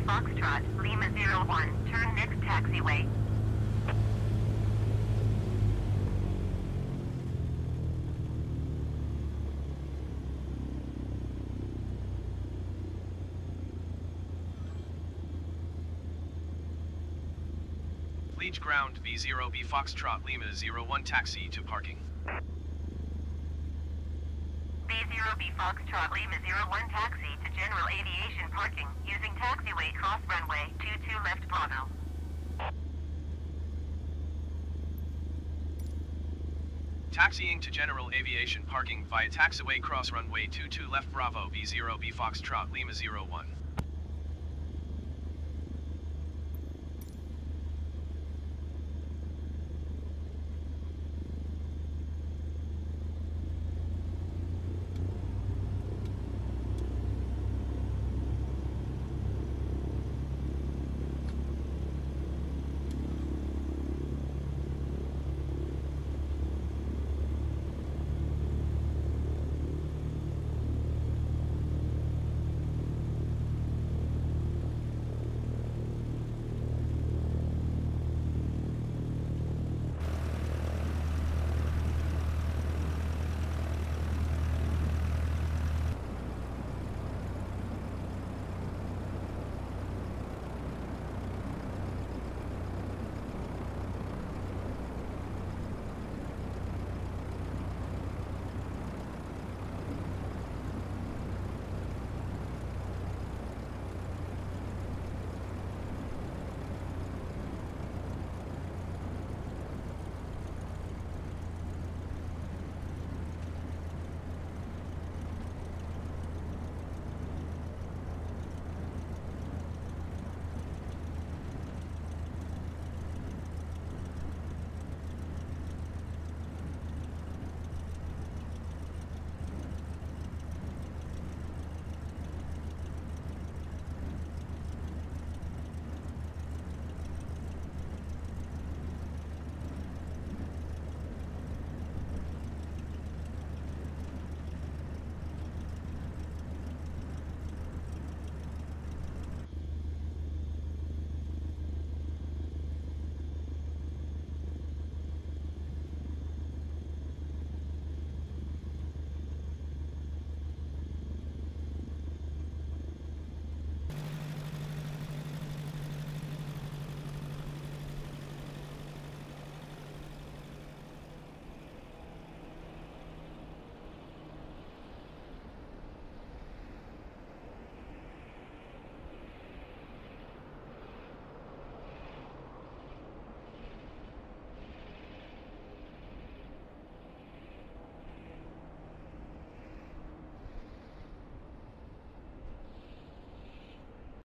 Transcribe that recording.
Foxtrot, Lima 01, turn next taxiway. Liege ground B0B Foxtrot Lima 01 taxi to parking. B0B Foxtrot Lima 01 taxi to general aviation parking using taxiway cross runway 22 left Bravo. Taxiing to general aviation parking via taxiway cross runway 22 left Bravo B0B Foxtrot Lima 01.